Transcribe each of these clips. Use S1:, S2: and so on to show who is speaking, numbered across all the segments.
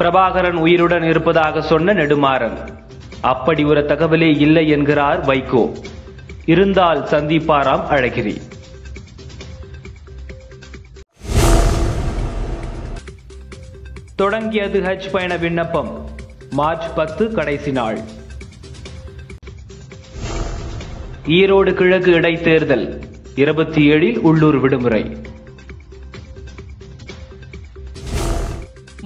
S1: பிரபாகரன் உயிருடன் இருப்பதாக சொன்ன நெடுமாறன் அப்படி ஒரு தகவலே இல்லை என்கிறார் வைகோ. இருந்தால் சந்திப்பாராம் அழகிரி. தொடங்கியது ஹஜ் பயண விண்ணப்பம். மார்ச் பத்து கடைசி நாள். ஈரோடு கிழக்கு இடைத்தேர்தல் இருபத்தி ஏழில் உள்ளூர் விடுமுறை.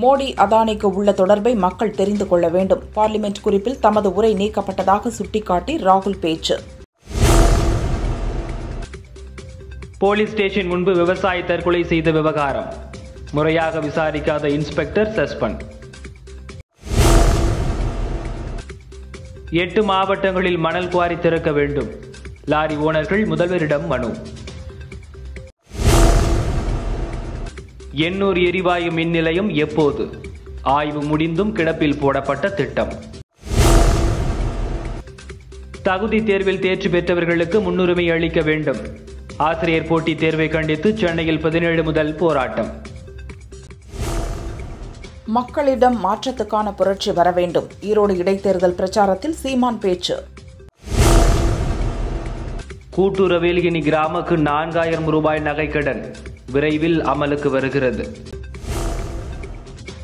S2: மோடி அதானிக்கு உள்ள தொடர்பை மக்கள் தெரிந்து கொள்ள வேண்டும். பார்லிமெண்ட் குறிப்பில் தமது உரை நீக்கப்பட்டதாக சுட்டிக்காட்டி ராகுல் பேச்சு.
S1: போலீஸ் ஸ்டேஷன் முன்பு விவசாயி தற்கொலை செய்த விவகாரம். முறையாக விசாரிக்காத இன்ஸ்பெக்டர் சஸ்பெண்ட். எட்டு மாவட்டங்களில் மணல் குவாரி திறக்க வேண்டும். லாரி ஓனர்கள் முதல்வரிடம் மனு. எண்ணூர் எரிவாயு மின் நிலையம் எப்போது? ஆய்வு முடிந்தும் கிடப்பில் போடப்பட்ட திட்டம். தகுதி தேர்வில் தேர்ச்சி பெற்றவர்களுக்கு முன்னுரிமை அளிக்க வேண்டும். ஆசிரியர் போட்டித் தேர்வை கண்டித்து சென்னையில் பதினேழு முதல் போராட்டம்.
S2: மக்களிடம் மாற்றத்துக்கான புரட்சி வர வேண்டும். ஈரோடு இடைத்தேர்தல் பிரச்சாரத்தில் சீமான் பேச்சு.
S1: கூட்டுறவில் இனி கிராமக்கு நான்காயிரம் ரூபாய் நகைக்கடன். விரைவில் அமலுக்கு வருகிறது.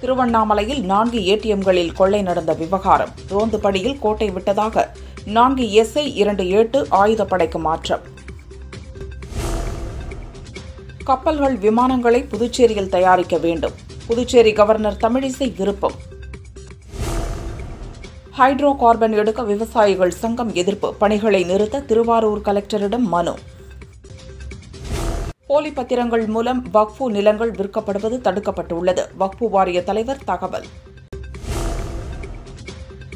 S2: திருவண்ணாமலையில் நான்கு ஏடிஎம்களில் கொள்ளை நடந்த விவகாரம். ரோந்துபடியில் கோட்டை விட்டதாக நான்கு எஸ்ஐ இரண்டு ஏட்டு ஆயுதப்படைக்கு மாற்றம். கப்பல்கள் விமானங்களை புதுச்சேரியில் தயாரிக்க வேண்டும். புதுச்சேரி கவர்னர் தமிழிசை விருப்பம். ஹைட்ரோ கார்பன் எடுக்க விவசாயிகள் சங்கம் எதிர்ப்பு. பணிகளை நிறுத்த திருவாரூர் கலெக்டரிடம் மனு. போலி பத்திரங்கள் மூலம் வக்ஃபு நிலங்கள் விற்கப்படுவது தடுக்கப்பட்டுள்ளது. வக்ஃபு வாரிய தலைவர் தகவல்.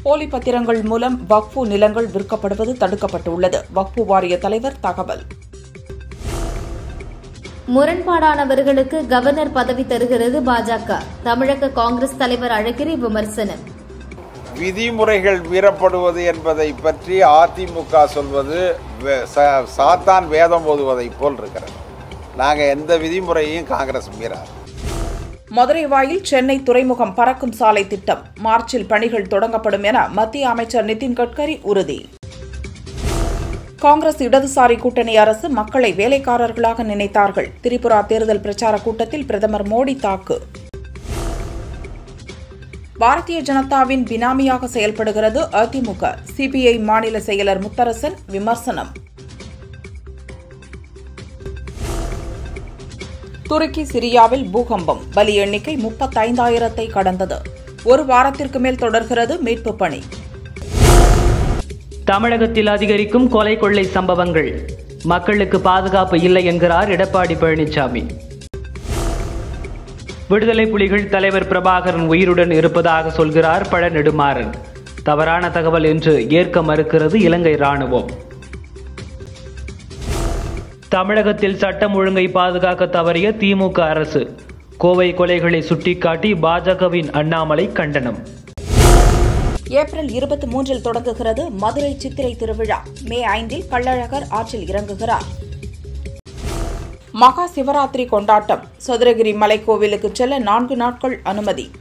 S2: போலி பத்திரங்கள் மூலம் வக்ஃபு நிலங்கள் விற்கப்படுவது தடுக்கப்பட்டுள்ளது. வக்ஃபு வாரிய தலைவர் தகவல்.
S3: முரண்பாடானவர்களுக்கு கவர்னர் பதவி தருகிறது பாஜக. தமிழக காங்கிரஸ் தலைவர் அழகிரி விமர்சனம்.
S4: விதிமுறைகள் மீறப்படுவது என்பதை பற்றி அதிமுக சொல்வது சாத்தான் வேதம் ஓதுவதைப் போல் இருக்கிறது. நாங்கள் எந்த விதிமுறையையும் காங்கிரஸ் மீறாது.
S2: மதுரை வாயில் சென்னை துறைமுகம் பறக்கும் சாலை திட்டம். மார்ச்சில் பணிகள் தொடங்கப்படும் என மத்திய அமைச்சர் நிதின் கட்கரி உறுதி. காங்கிரஸ் இடதுசாரி கூட்டணி அரசு மக்களை வேலைக்காரர்களாக நினைத்தார்கள். திரிபுரா தேர்தல் பிரச்சார கூட்டத்தில் பிரதமர் மோடி தாக்கு. பாரதிய ஜனதாவின் பினாமியாக செயல்படுகிறது அதிமுக. சிபிஐ மாநில செயலர் முத்தரசன் விமர்சனம். துருக்கி சிரியாவில் பூகம்பம். பலி எண்ணிக்கை முப்பத்தைந்தாயிரத்தை கடந்தது. ஒரு வாரத்திற்கு மேல் தொடர்கிறது மீட்பு பணி.
S1: தமிழகத்தில் அதிகரிக்கும் கொலை கொள்ளை சம்பவங்கள். மக்களுக்கு பாதுகாப்பு இல்லை என்கிறார் எடப்பாடி பழனிசாமி. விடுதலை புலிகள் தலைவர் பிரபாகரன் உயிருடன் இருப்பதாக சொல்கிறார் பழ நெடுமாறன் தவறான தகவல் என்று ஏற்க மறுக்கிறது இலங்கை ராணுவம் தமிழகத்தில் சட்டம் ஒழுங்கை பாதுகாக்க தவறிய திமுக அரசு. கோவை கொலைகளை சுட்டிக்காட்டி பாஜகவின் அண்ணாமலை கண்டனம்.
S2: ஏப்ரல் இருபத்தி மூன்றில் தொடங்குகிறது மதுரை சித்திரை திருவிழா. மே ஐந்தில் கள்ளழகர் ஆற்றில் இறங்குகிறார். மகா சிவராத்திரி கொண்டாட்டம். சதுரகிரி மலைக்கோவிலுக்கு செல்ல நான்கு நாட்கள் அனுமதி.